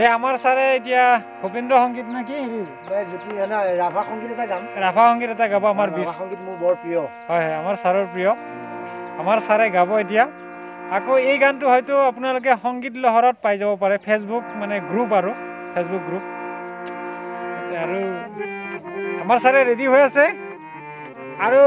এই আমাৰ ছাৰে এতিয়া ভূপেন্দ্ৰ সংগীত নে কি? হেৰি জ্যোতি ৰাভা সংগীত এটা গাম। ৰাভা সংগীত এটা গাব আমাৰ বিশ। ৰাভা সংগীত মোৰ বৰ প্ৰিয়। হয় হয় আমাৰ ছাৰৰ প্ৰিয়। আমাৰ ছাৰে গাব এতিয়া। আকৌ এই গানটো হয়তো আপোনালোকে সংগীত লহৰত পাই যাব পাৰে ফেচবুক মানে গ্ৰুপ আৰু ফেচবুক গ্ৰুপ আৰু আমাৰ ছাৰে ৰেডি হৈ আছে। আৰু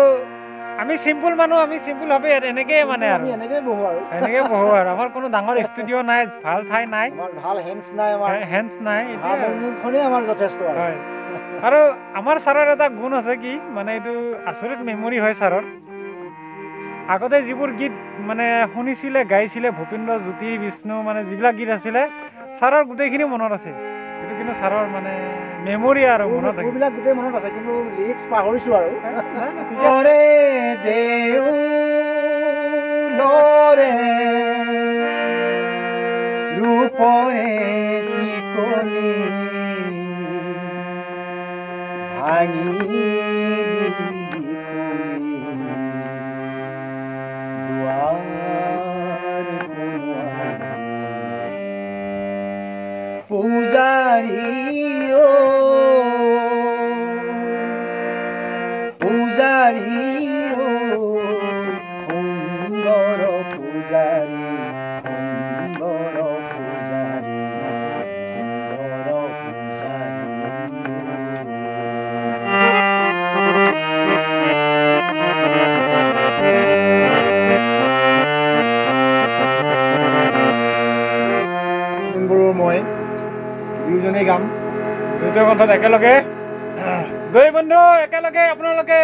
আমি চিম্পুল মানুহ আমি চিম্পুলভাৱে এনেকৈয়ে মানে আৰু। এনেকৈ বহো আৰু। এনেকৈ বহোঁ আৰু। আমাৰ কোনো ডাঙৰ ষ্টুডিঅ' নাই ভাল ঠাই নাই। ভাল হেণ্ডছ নাই আমাৰ। হেণ্ডছ নাই এতিয়া হাৰমনিয়ামখনেই আমাৰ যথেষ্ট আৰু। হয়। আৰু আমাৰ ছাৰৰ এটা গুণ আছে কি মানে এইটো আচৰিত মেমৰি হয় ছাৰৰ। আগতে যিবোৰ গীত মানে শুনিছিলে গাইছিলে ভূপেন্দ্ৰ জ্যোতি বিষ্ণু মানে যিবিলাক গীত আছিলে ছাৰৰ গোটেইখিনি মনত আছে। এইটো কিন্তু ছাৰৰ মানে মেমৰি আৰু মনত সুৰবিলাক গোটেই মনত আছে কিন্তু লিৰিক্স পাহৰিছোঁ আৰু। ৰূপৰে শিকলি ভাঙি কণ্ঠত একেলগে দুই বন্ধু একেলগে আপোনালোকে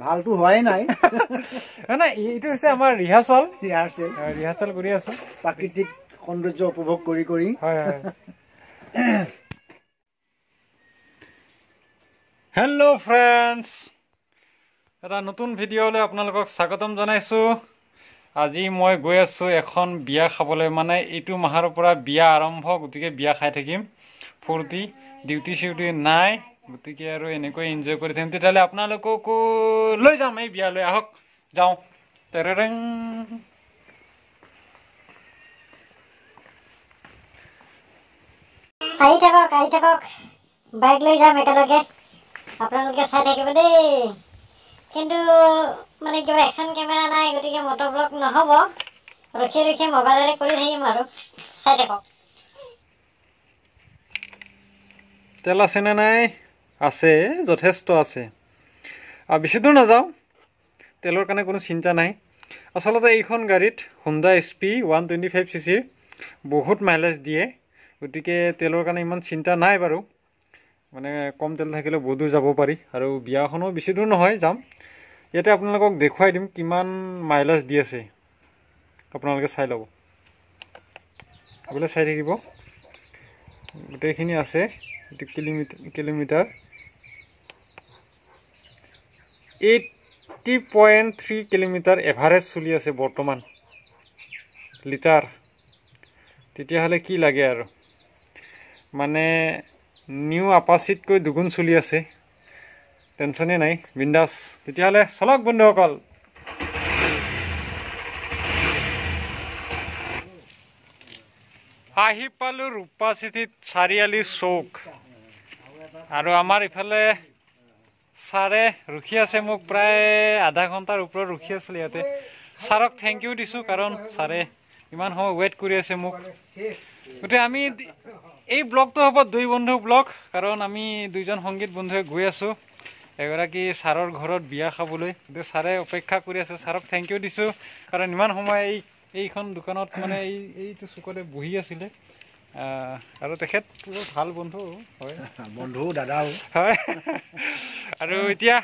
ভালটো হোৱাই নাই। নাই, এইটো হৈছে আমাৰ ৰিহাৰ্চল ৰিহাৰ্চেল ৰিহাৰ্চেল কৰি আছো। প্ৰাকৃতিক সৌন্দৰ্য উপভোগ কৰি কৰি। হয় হয়। হেল্ল' ফ্ৰেণ্ডছ এটা নতুন ভিডিঅ'লৈ আপোনালোকক স্বাগতম জনাইছোঁ। আজি মই গৈ আছোঁ এখন বিয়া খাবলৈ। মানে এইটো মাহৰ পৰা বিয়া আৰম্ভ গতিকে বিয়া খাই থাকিম। ফূৰ্তি ডিউটি চিউটি নাই। গতিকে আৰু এনেকৈ এনজয় কৰি থাকিম তেতিয়াহ'লে আপোনালোককো লৈ যাম এই বিয়ালৈ আহক যাওঁ তেৰেৰেং আহি থাকক আহি থাকক বাইক লৈ যাম একেলগে আপোনালোকে চাই থাকিব দেই কিন্তু মানে কিবা একশ্যন কেমেৰা নাই গতিকে মটৰ ব্লগ নহ'ব ৰখি ৰখি মোবাইলেৰে কৰি থাকিম আৰু চাই থাকক তেল আছেনে নাই আছে যথেষ্ট আছে। আৰু বেছি দূৰ নাযাওঁ। তেলৰ কাৰণে কোনো চিন্তা নাই। আচলতে এইখন গাড়ীত Honda S P one twenty five C চিৰ বহুত মাইলেজ দিয়ে। গতিকে তেলৰ কাৰণে ইমান চিন্তা নাই বাৰু। মানে কম তেল থাকিলে বহুত দূৰ যাব পাৰি। আৰু বিয়াখনো বেছি দূৰ নহয় যাম। ইয়াতে আপোনালোকক দেখুৱাই দিম কিমান মাইলেজ দি আছে। আপোনালোকে চাই ল'ব। আপোনালোকে চাই থাকিব। গোটেইখিনি আছে। Kilometre. Eighty point three kilometre average চলি আছে বৰ্তমান। লিটাৰ। তেতিয়াহ'লে কি লাগে আৰু? মানে নিউ আপাচিতকৈ দুগুণ চলি আছে। টেনশ্যনেই নাই বিন্দাছ তেতিয়াহ'লে চলক বন্ধুসকল। আহি পালোঁ ৰূপা চিঠিত চাৰিআলি চৌক। আৰু আমাৰ ইফালে ছাৰে ৰখি আছে মোক প্ৰায় আধা ঘণ্টাৰ ওপৰত ৰখি আছিলে ইয়াতে। ছাৰক থেংক ইউ দিছোঁ কাৰণ ছাৰে ইমান সময় ৱেইট কৰি আছে মোক। গতিকে আমি এই ব্লগটো হ'ব দুই বন্ধু ব্লগ কাৰণ আমি দুইজন সংগীত বন্ধুৱে গৈ আছোঁ। এগৰাকী ছাৰৰ ঘৰত বিয়া খাবলৈ। গতিকে ছাৰে অপেক্ষা কৰি আছে ছাৰক থেংক ইউ দিছোঁ। কাৰণ ইমান সময় এই এইখন দোকানত মানে এই এইটো চুকতে বহি আছিলে। আৰু তেখেত ভাল বন্ধু হয়। বন্ধু দাদাও। হয়। আৰু এতিয়া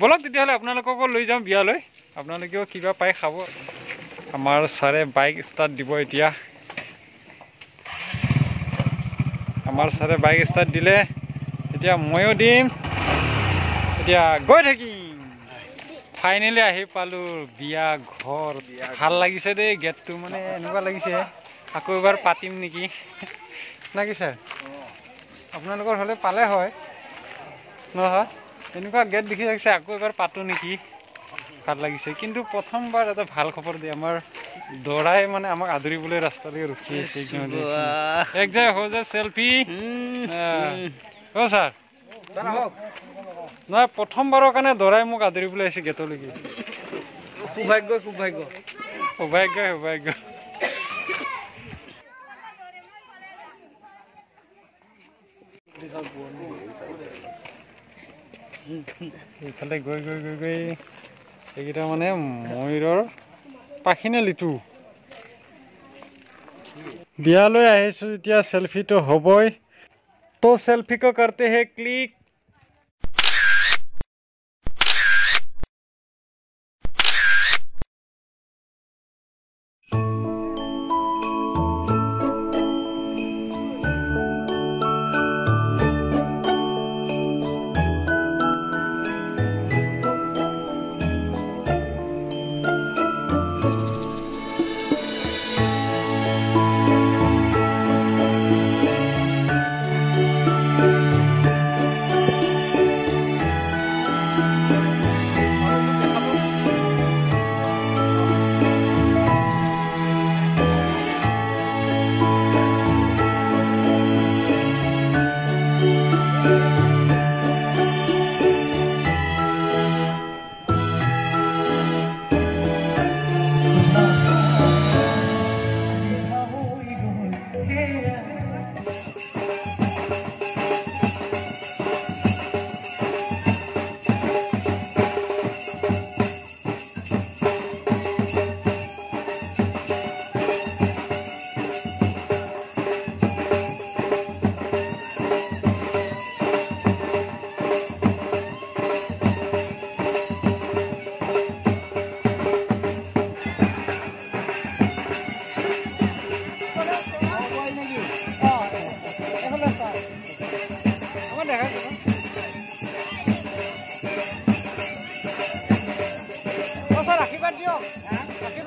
ব'লক তেতিয়াহ'লে আপোনালোককো লৈ যাওঁ বিয়ালৈ। আপোনালোকেও কিবা পাই খাব। আমাৰ ছাৰে বাইক ষ্টাৰ্ট দিব এতিয়া। আমাৰ ছাৰে বাইক ষ্টাৰ্ট দিলে। এতিয়া ময়ো দিম। এতিয়া গৈ থাকিম। ফাইনেলি আহি পালোঁ। বিয়া ঘৰ। ভাল লাগিছে দেই গেটটো মানে এনেকুৱা লাগিছে। আকৌ এবাৰ পাতিম নেকি? লাগিছে। আপোনালোকৰ হ'লে পালে হয়। নহয় এনেকুৱা গেট দেখি লাগিছে আকৌ এবাৰ পাতোঁ নেকি? ভাল লাগিছে। কিন্তু প্ৰথমবাৰ এটা ভাল খবৰ দিয়ে। আমাৰ দৰাই মানে আমাক আদৰিবলৈ ৰাস্তালৈকে ৰখি আছে। এক যে হৈ যে চেলফি অ' ছাৰ। নহয় প্ৰথমবাৰৰ কাৰণে দৰাই মোক আদৰিবলৈ আহিছে গেটলৈকে সৌভাগ্য সৌভাগ্য। সৌভাগ্য সৌভাগ্য। এইফালে গৈ গৈ গৈ গৈ। এইকেইটা মানে ময়ূৰৰ পাখিনে লিটু বিয়ালৈ আহিছোঁ যেতিয়া চেলফিটো হ'বই। তো চেলফি কো কৰতে হে ক্লিক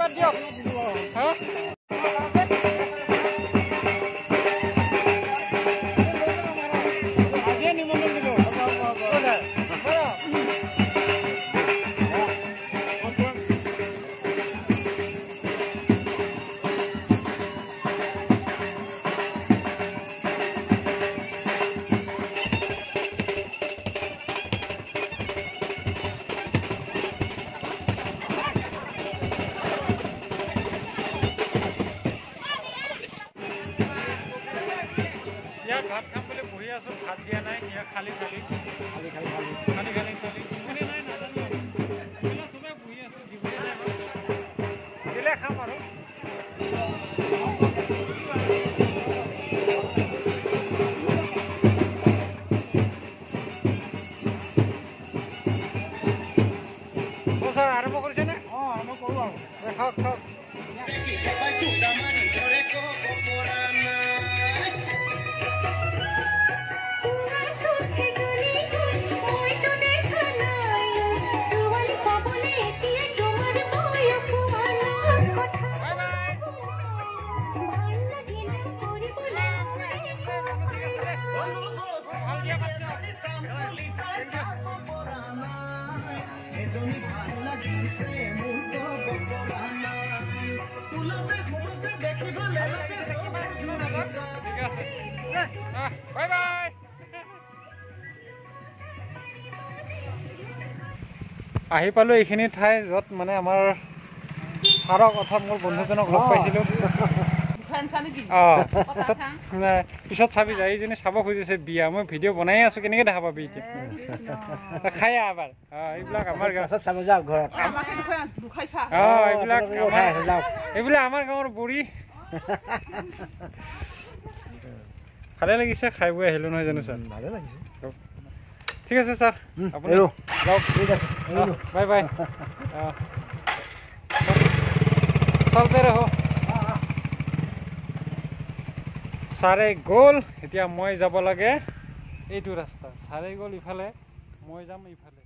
দিয়ক খালি খালি। খালি খালি খালি। বহি আছোঁ জীৱনে খাম আৰু? ছাৰ আৰম্ভ কৰিছেনে অঁ আৰম্ভ কৰোঁ আৰু। খাওক খাওক। Vai আহি পালোঁ এইখিনি ঠাই য'ত মানে আমাৰ ছাৰক অৰ্থাৎ মোৰ বন্ধুজনক লগ পাইছিলোঁ। পিছত চাবি যায় এইজনী চাব খুজিছে বিয়া মই ভিডিঅ' বনাই আছোঁ কেনেকৈ দেখা পাবি এতিয়া খাই অঁ এইবিলাক আমাৰ পাছত চাব যাওক ঘৰত। অঁ এইবিলাক এইবিলাক আমাৰ গাঁৱৰ বুঢ়ী। ভালে লাগিছে খাই বৈ আহিলোঁ নহয় জানো ছাৰ? ভালে লাগিছে। ঠিক আছে ছাৰ। আপুনি। যাওক ঠিক আছে। বাই বাই চলতে ৰহ। ছাৰে গ'ল এতিয়া মই যাব লাগে। এইটো ৰাস্তা। ছাৰে গ'ল ইফালে মই যাম ইফালে।